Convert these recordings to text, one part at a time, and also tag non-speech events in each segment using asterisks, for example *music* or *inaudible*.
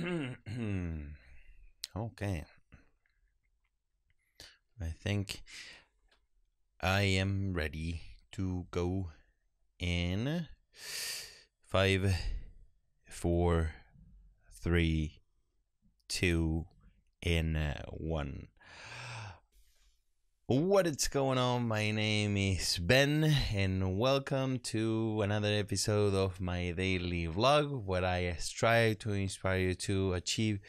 Hmm. okay. I think I am ready to go in five, four, three, two, and uh, one. What is going on? My name is Ben, and welcome to another episode of my daily vlog where I strive to inspire you to achieve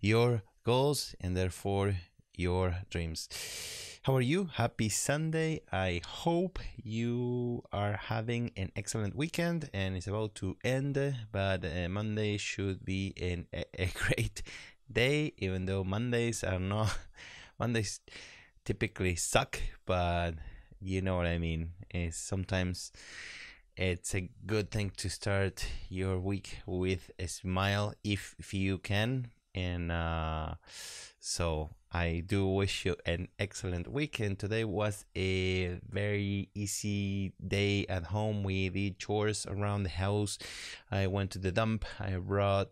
your goals and therefore your dreams. How are you? Happy Sunday. I hope you are having an excellent weekend and it's about to end, but uh, Monday should be an, a, a *laughs* great day, even though Mondays are not *laughs* Mondays typically suck, but you know what I mean. Is sometimes it's a good thing to start your week with a smile if, if you can. And uh, so I do wish you an excellent weekend. Today was a very easy day at home. We did chores around the house. I went to the dump. I brought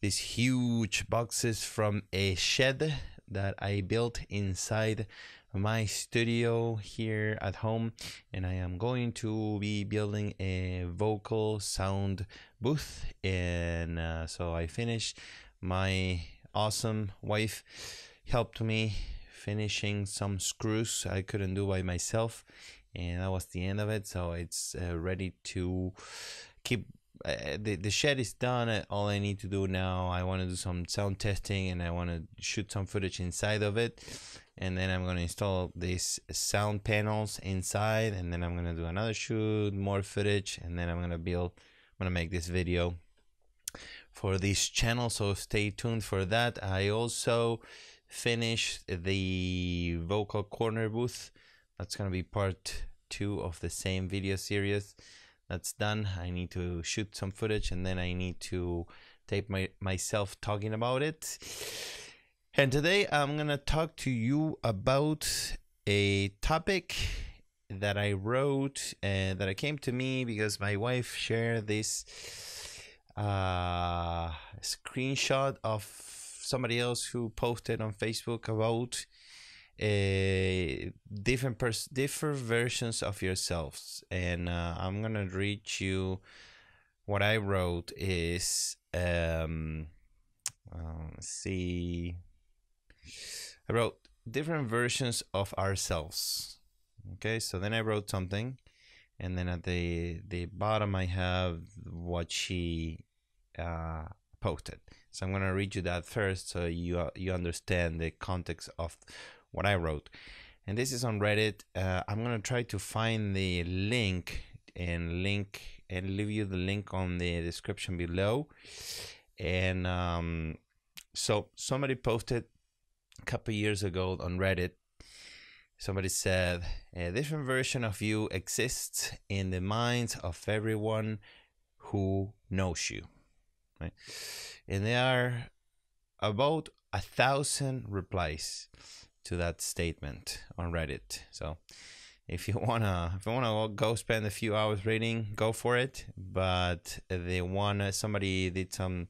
these huge boxes from a shed that I built inside my studio here at home and I am going to be building a vocal sound booth and uh, so I finished my awesome wife helped me finishing some screws I couldn't do by myself and that was the end of it. So it's uh, ready to keep uh, the, the shed is done. Uh, all i need to do now i want to do some sound testing and i want to shoot some footage inside of it. And then i'm going to install these sound panels inside and then i'm going to do another shoot more footage and then i'm going to build i'm going to make this video for this channel. So stay tuned for that. I also finished the vocal corner booth. That's going to be part two of the same video series that's done. I need to shoot some footage and then i need to tape my myself talking about it. And today i'm gonna talk to you about a topic that i wrote and that i came to me because my wife shared this uh, screenshot of somebody else who posted on facebook about uh, different pers- different versions of yourselves. And uh, i'm gonna read you what i wrote is um uh, let's see. I wrote different versions of ourselves. Okay so then i wrote something and then at the the bottom i have what she uh posted so i'm gonna read you that first so you uh, you understand the context of what I wrote. And this is on Reddit. Uh, I'm gonna try to find the link and link and leave you the link on the description below. And um, so somebody posted a couple years ago on Reddit. Somebody said a different version of you exists in the minds of everyone who knows you. Right? And there are about a thousand replies to that statement on Reddit. So if you *laughs* wanna if you wanna go spend a few hours reading, go for it. But the one somebody did some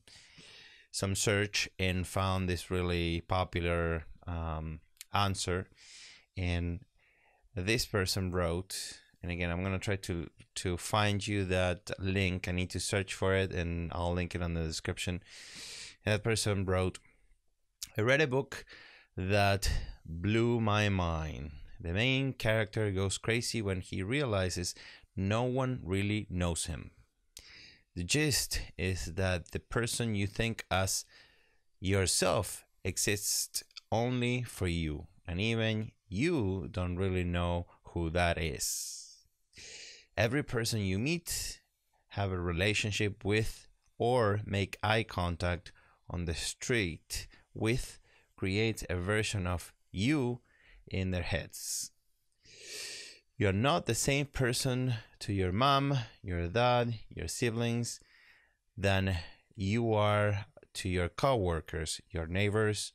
some search and found this really popular um, answer, and this person wrote. And again, I'm gonna try to to find you that link. I need to search for it, and I'll link it on the description. And that person wrote, "I read a book that blew my mind. The main character goes crazy when he realizes no one really knows him. The gist is that the person you think as yourself exists only for you, and even you don't really know who that is. Every person you meet, have a relationship with, or make eye contact on the street with creates a version of you in their heads. you're not the same person to your mom, your dad, your siblings than you are to your coworkers, your neighbors,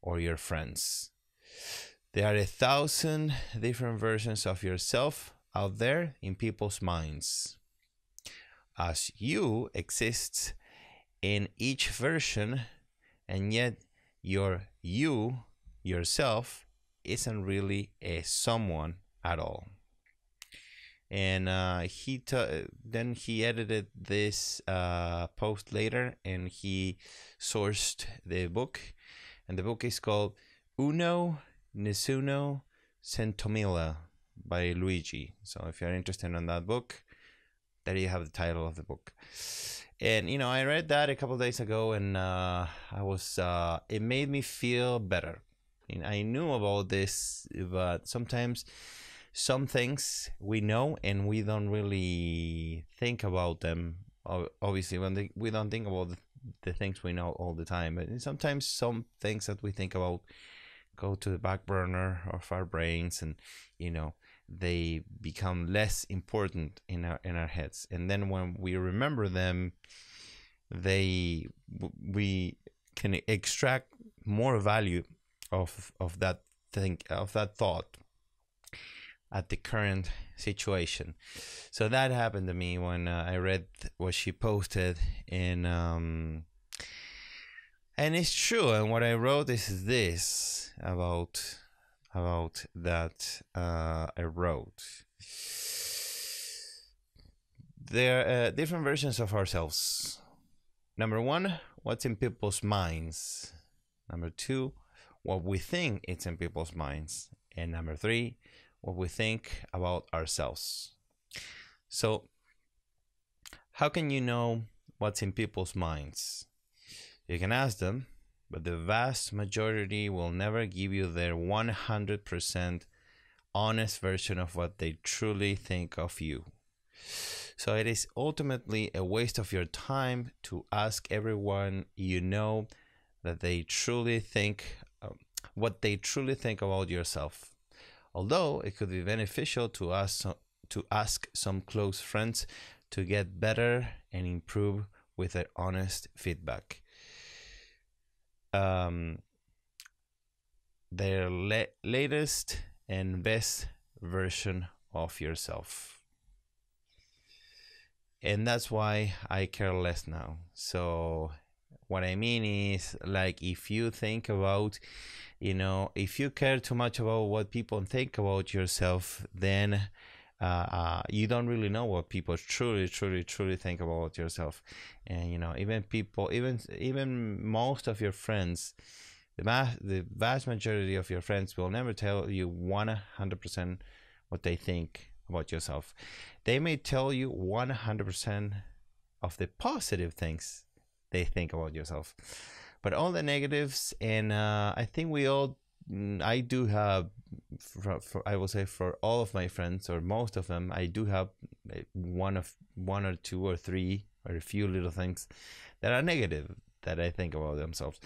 or your friends. There are a thousand different versions of yourself out there in people's minds. As you exists in each version, and yet your you yourself isn't really a someone at all. And uh, he t- then he edited this uh, post later, and he sourced the book, and the book is called Uno Nessuno Centomila by Luigi. So if you're interested in that book, there you have the title of the book. And you know, I read that a couple days ago, and uh, I was uh, it made me feel better. I knew about this, but sometimes some things we know and we don't really think about them. Obviously, when they, we don't think about the, the things we know all the time, but sometimes some things that we think about go to the back burner of our brains, and you know they become less important in our in our heads. And then when we remember them, they we can extract more value of of that thing of that thought at the current situation. So that happened to me when uh, I read what she posted in um, and it's true and what I wrote is this about about that uh, I wrote there are uh, different versions of ourselves. Number one, what's in people's minds. Number two, what we think it's in people's minds. And number three, what we think about ourselves. So, how can you know what's in people's minds? You can ask them, but the vast majority will never give you their 100% honest version of what they truly think of you. So it is ultimately a waste of your time to ask everyone you know that they truly think um, what they truly think about yourself. Although it could be beneficial to ask to ask some close friends to get better and improve with their honest feedback. Um, their la- latest and best version of yourself and that's why I care less now. So what I mean is like if you think about you know if you care too much about what people think about yourself then uh, uh, you don't really know what people truly truly truly think about yourself and you know even people even even most of your friends the vast, the vast majority of your friends will never tell you 100% what they think about yourself. They may tell you 100% of the positive things they think about yourself, but all the negatives, and uh, I think we all, I do have, for, for, I will say for all of my friends or most of them, I do have eh, one of one or two or three or a few little things that are negative that I think about themselves.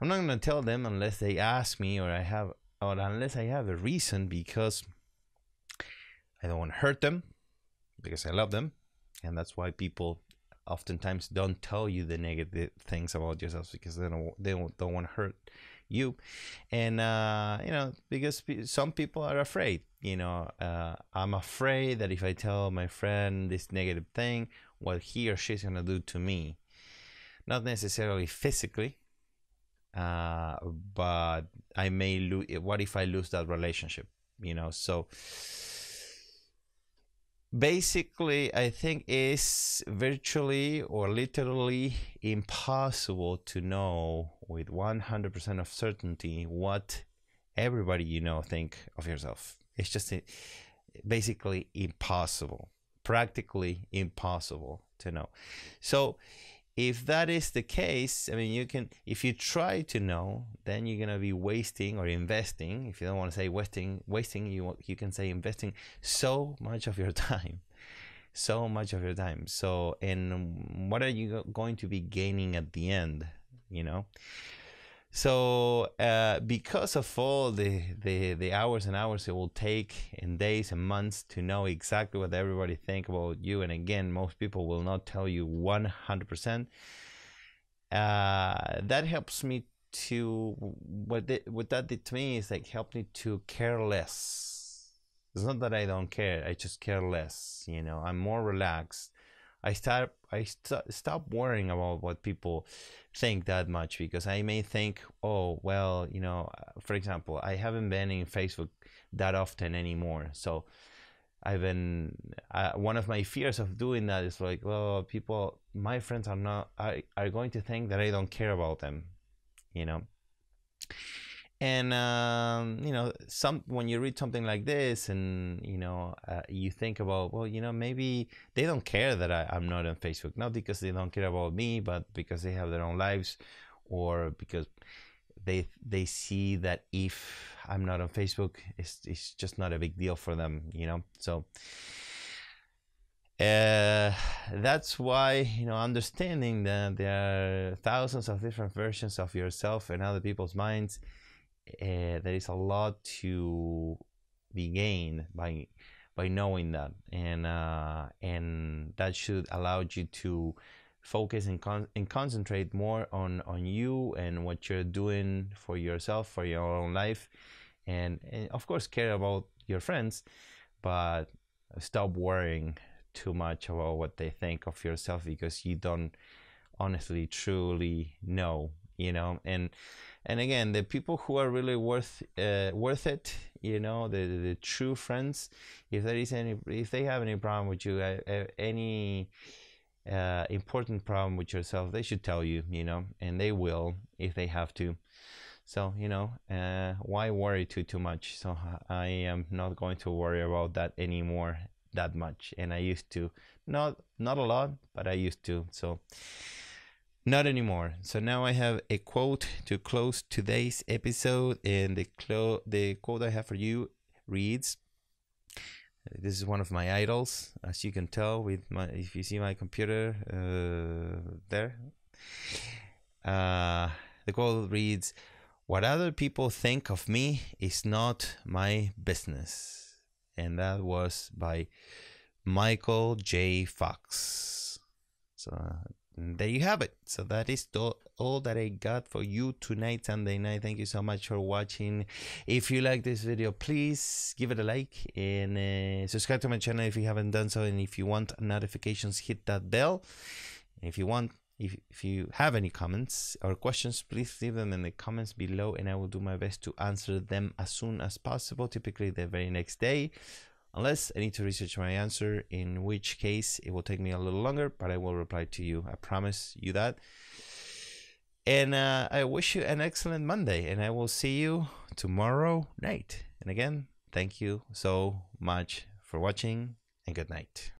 I'm not going to tell them unless they ask me or I have or unless I have a reason because I don't want to hurt them because I love them. And that's why people oftentimes don't tell you the negative things about yourself because they don't they don't, don't want to hurt you. And uh, you know because some people are afraid you know uh, i'm afraid that if i tell my friend this negative thing what he or she's going to do to me not necessarily physically uh, but i may lose what if i lose that relationship you know? So basically i think it's virtually or literally impossible to know with 100% of certainty what everybody you know think of yourself. It's just eh, basically impossible practically impossible to know. So if that is the case, I mean, you can, if you try to know, then you're gonna be wasting or investing. If you don't want to say wasting, wasting, you you can say investing so much of your *laughs* time, so much of your time. So, and what are you going to be gaining at the end? You know. So uh, because of all the, the the hours and hours it will take in days and months to know exactly what everybody think about you and again most people will not tell you 100% uh, that helps me to what it, what that did to me is like help me to care less. It's not that i don't care i just care less you know i'm more relaxed I start I st- stop worrying about what people think that much because I may think, oh well, you know, for example, I haven't been in Facebook that often anymore, so I've been uh, one of my fears of doing that is like, well, people, my friends are not are, are going to think that I don't care about them, you know and um, you know some when you read something like this and you know uh, you think about well you know maybe they don't care that I, i'm not on facebook not because they don't care about me but because they have their own lives or because they they see that if i'm not on facebook it's, it's just not a big deal for them you know? So uh, that's why you know understanding that there are thousands of different versions of yourself in other people's minds uh, there is a lot to be gained by by knowing that. And uh, and that should allow you to focus and, con- and concentrate more on on you and what you're doing for yourself for your own life. And, and of course care about your friends but stop worrying too much about what they think of yourself because you don't honestly truly know you know and and again the people who are really worth uh, worth it you know the, the, the true friends if there is any if they have any problem with you uh, any uh, important problem with yourself they should tell you you know and they will if they have to. So you know uh, why worry too too much? So i am not going to worry about that anymore that much. And i used to not not a lot but i used to. So not anymore. So now I have a quote to close today's episode, and the clo- the quote I have for you reads. This is one of my idols, as you can tell with my. If you see my computer uh, there, uh, the quote reads, "What other people think of me is not my business," and that was by Michael J. Fox. So there you have it. So that is all that I got for you tonight, Sunday night. Thank you so much for watching. If you like this video, please give it a like and uh, subscribe to my channel if you haven't done so. And if you want notifications, hit that bell. And if you want, if, if you have any comments or questions, please leave them in the comments below and I will do my best to answer them as soon as possible, typically the very next day unless I need to research my answer, in which case it will take me a little longer, but I will reply to you. I promise you that. And uh, I wish you an excellent Monday, and I will see you tomorrow night. And again, thank you so much for watching, and good night.